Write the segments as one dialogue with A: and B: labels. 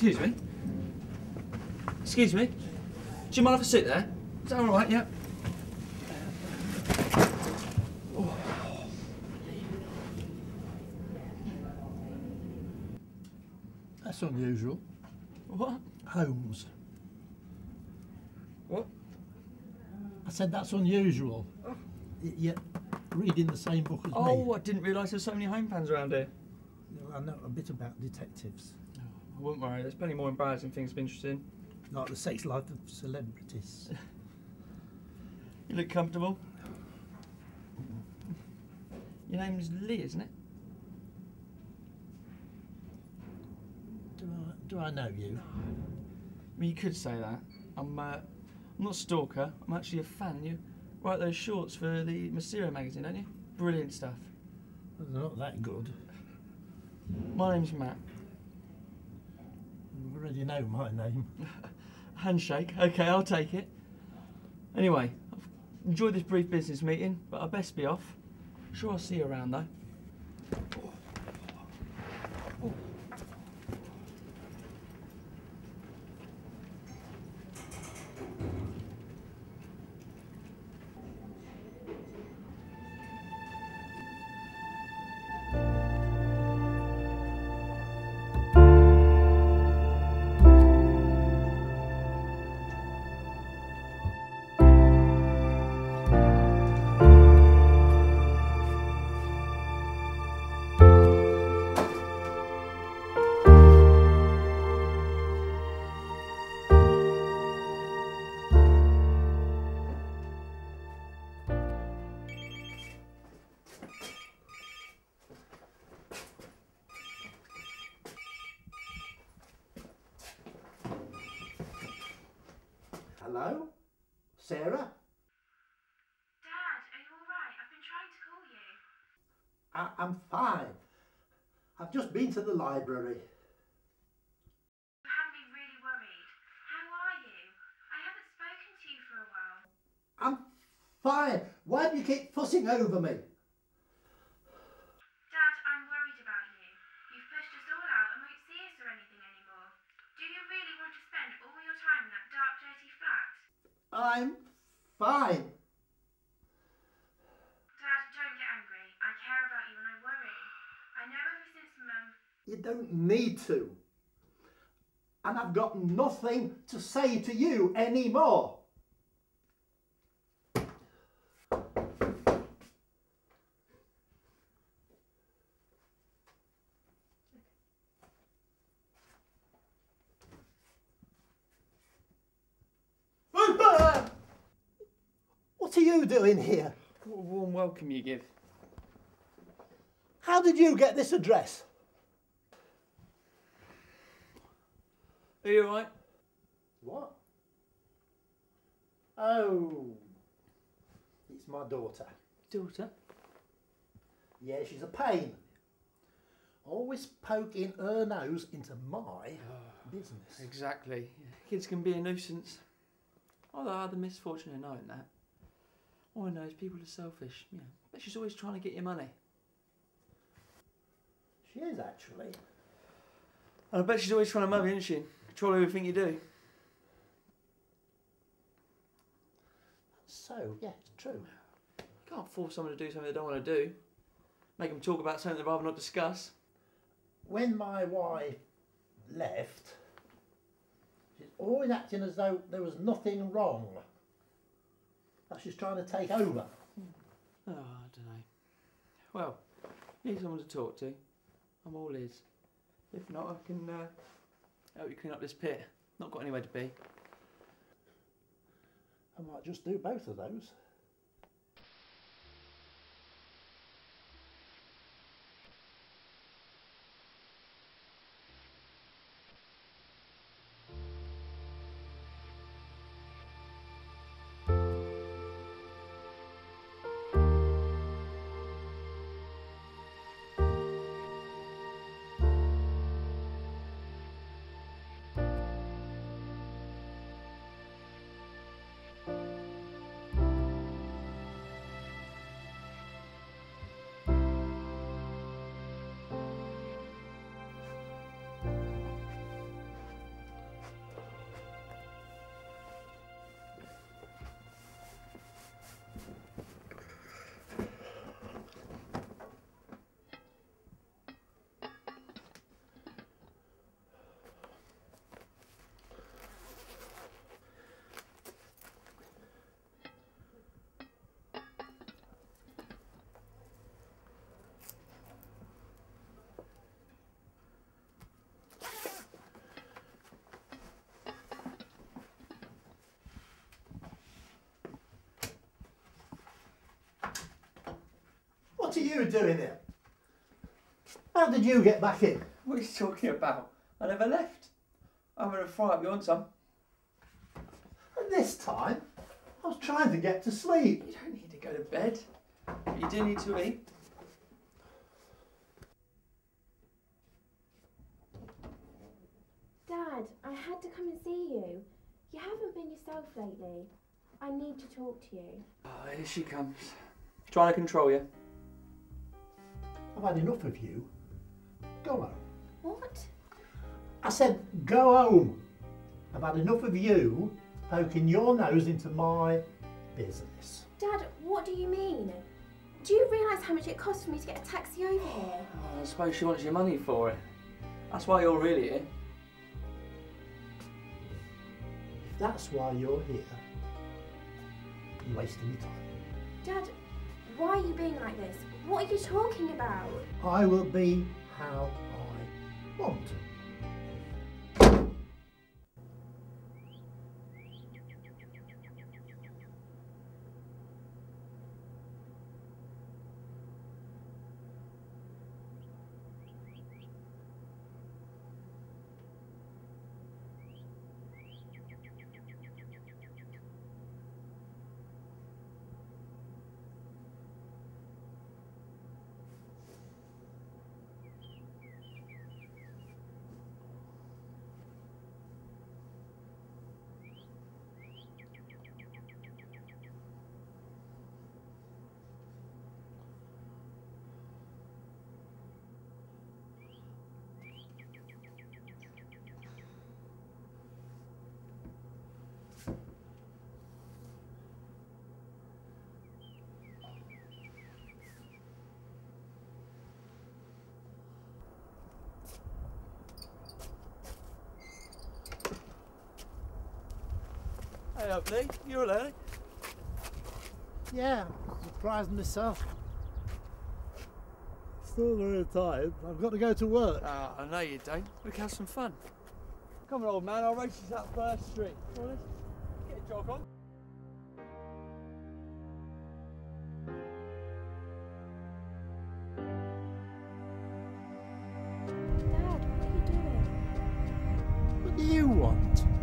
A: Excuse me. Excuse me. Do you mind if I sit there? Is that all right? Yeah. Oh.
B: That's unusual.
A: What?
B: Holmes.
A: What?
B: I said that's unusual. Oh. Y- You're reading the same book as
A: Oh,
B: me.
A: Oh, I didn't realise there's so many Holmes fans around here.
B: I know a bit about detectives,
A: I wouldn't worry. There's plenty more embarrassing things to be interested in.
B: like the sex life of celebrities.
A: You look comfortable. Your name's Lee, isn't it?
B: Do I, do I know you?
A: I mean, you could say that. I'm, uh, I'm not a stalker. I'm actually a fan. You write those shorts for the Mysterio magazine, don't you? Brilliant stuff.
B: They're not that good.
A: My name's Matt.
B: Already know my name.
A: Handshake. Okay, I'll take it. Anyway, I've enjoyed this brief business meeting, but I best be off. Sure, I'll see you around though.
B: Hello? Sarah?
C: Dad, are you alright? I've been trying to call you.
B: I, I'm fine. I've just been to the library.
C: You had me really worried. How are you? I haven't spoken to you for a while.
B: I'm fine. Why do you keep fussing over me?
C: Dad, I'm worried about you. You've pushed us all out and won't see us or anything anymore. Do you really want to spend all your time in that dark, dirty flat?
B: I'm fine.
C: Dad, don't get angry. I care about you and I worry. I know ever since Mum.
B: You don't need to. And I've got nothing to say to you anymore. What are you doing here?
A: What a warm welcome you give.
B: How did you get this address?
A: Are you alright?
B: What? Oh, it's my daughter.
A: Daughter?
B: Yeah, she's a pain. Always poking her nose into my ah, business.
A: Exactly. Kids can be a nuisance. Although I had the misfortune of knowing that. All I know is people are selfish. Yeah. But she's always trying to get your money.
B: She is actually.
A: And I bet she's always trying to mug you, isn't she? Control everything you do.
B: So, yeah, it's true.
A: You can't force someone to do something they don't want to do. Make them talk about something they'd rather not discuss.
B: When my wife left, she's always acting as though there was nothing wrong. Like just trying to take over.
A: Oh, I don't know. Well, need someone to talk to. I'm all ears. If not, I can uh, help you clean up this pit. Not got anywhere to be.
B: I might just do both of those. What are you doing here? How did you get back in?
A: What are you talking about? I never left. I'm going to fry up. You want some?
B: And this time, I was trying to get to sleep.
A: You don't need to go to bed. But you do need to eat.
C: Dad, I had to come and see you. You haven't been yourself lately. I need to talk to you.
A: Oh, here she comes. Trying to control you.
B: I've had enough of you. Go home.
C: What?
B: I said, go home. I've had enough of you poking your nose into my business.
C: Dad, what do you mean? Do you realise how much it cost for me to get a taxi over here?
A: Oh, I suppose she wants your money for it. That's why you're really here.
B: If that's why you're here, you're wasting your time.
C: Dad, why are you being like this? What are you talking about?
B: I will be how I want.
A: Hey up, Lee. You all early?
B: Yeah, surprised myself. Still very tired. I've got to go to work.
A: Ah, I know you don't. We can have some fun. Come on, old man. I'll race you up First Street. Come on, get a jog on.
C: Dad, what are you doing?
B: What do you want?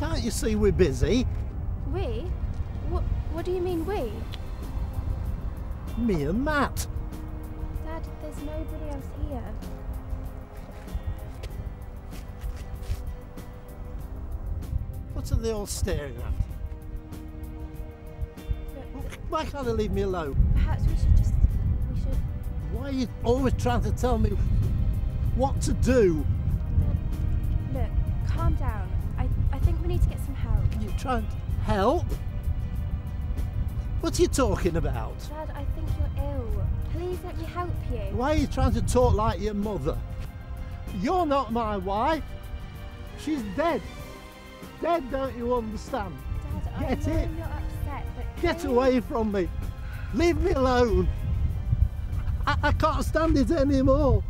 B: Can't you see we're busy?
C: We? What, what do you mean we?
B: Me and Matt.
C: Dad, there's nobody else here.
B: What are they all staring at? Why can't they leave me alone?
C: perhaps we should just, we should,
B: Why are you always trying to tell me what to do?
C: Need to get some help.
B: You're trying to help? What are you talking about?
C: Dad, I think you're ill. Please let me help you.
B: Why are you trying to talk like your mother? You're not my wife. She's dead. Dead, don't you understand?
C: Dad, I
B: Get
C: know
B: it?
C: you're upset, but
B: Get
C: please-
B: away from me. Leave me alone. I, I can't stand it anymore.